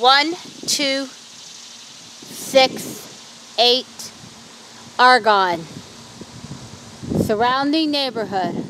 one, two, six, eight, Argonne. Surrounding neighborhood.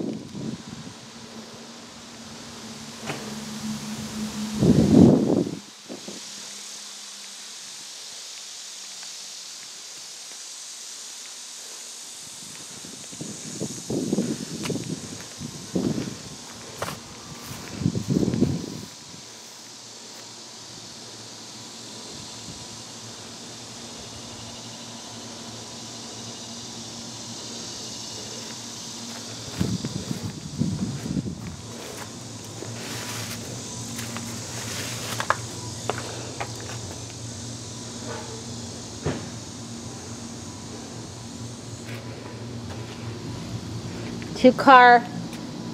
Two car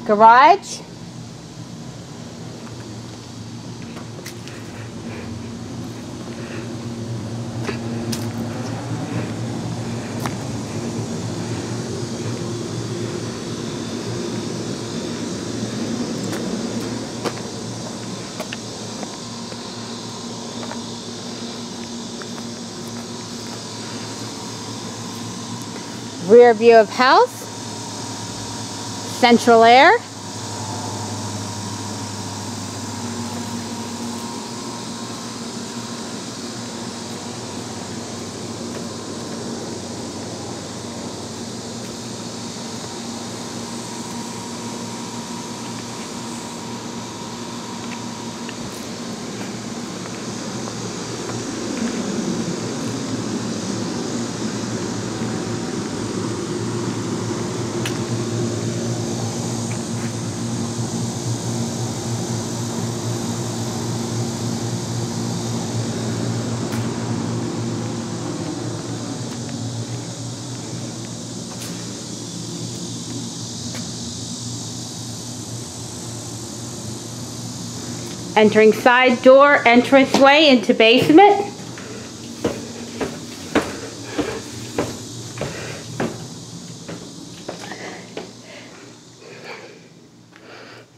garage. Rear view of house central air. Entering side door entranceway into basement.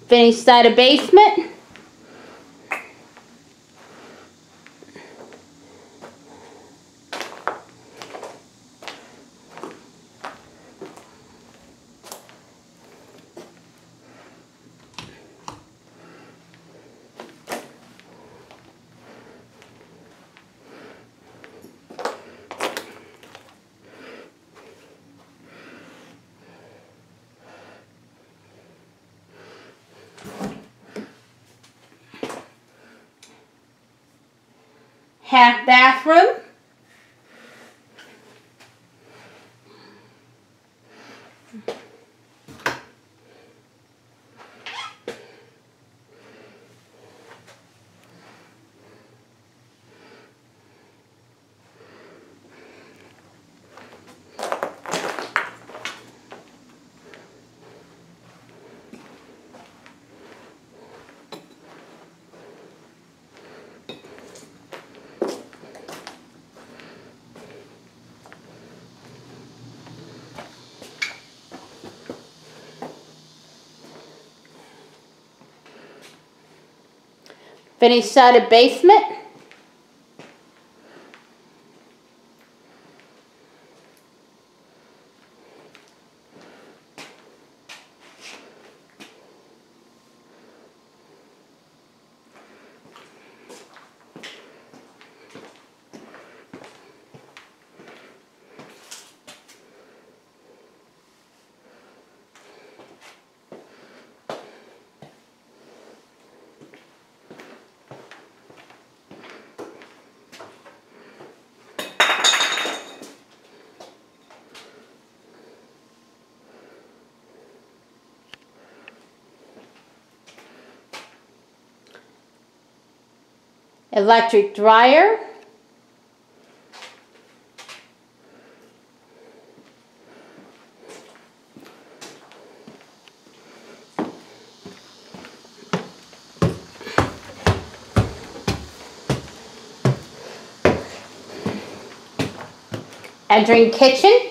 Finished side of basement. Half bathroom. Finished sided basement. Electric dryer, entering kitchen,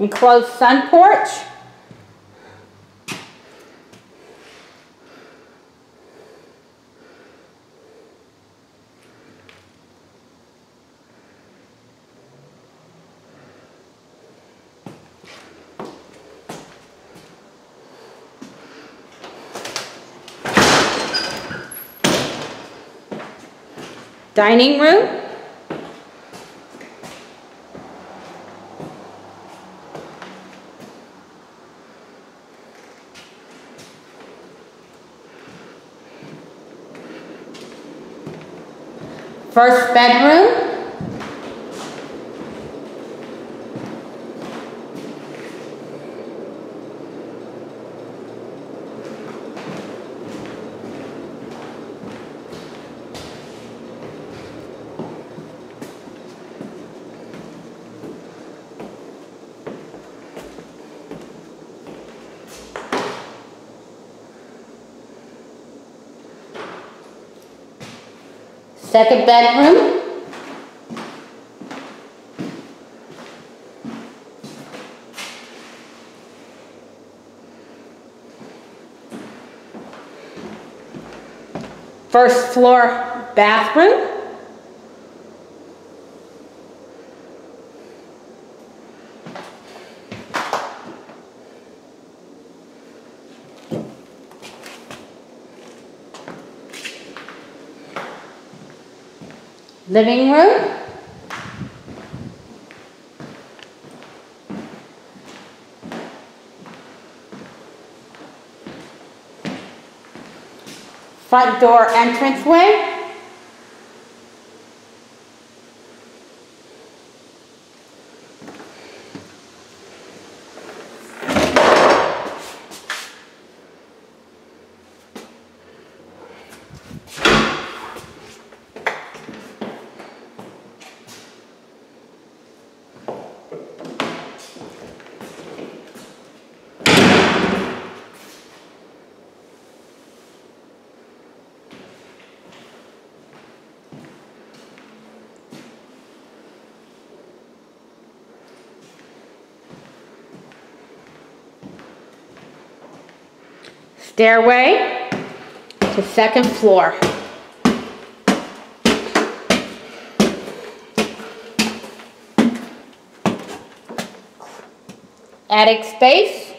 Enclosed sun porch. Dining room. First bedroom. Second bedroom. First floor bathroom. Living room. Front door entranceway. Stairway to second floor. Attic space.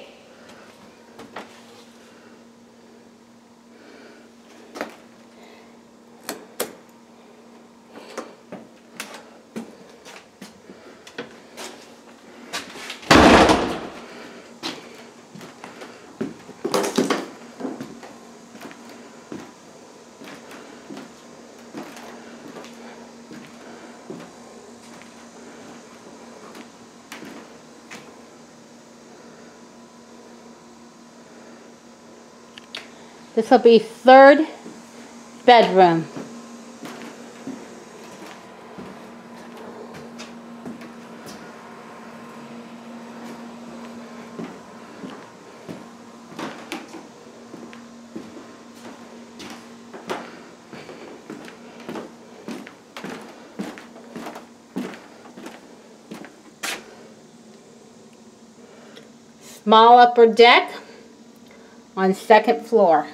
This will be third bedroom. Small upper deck on second floor.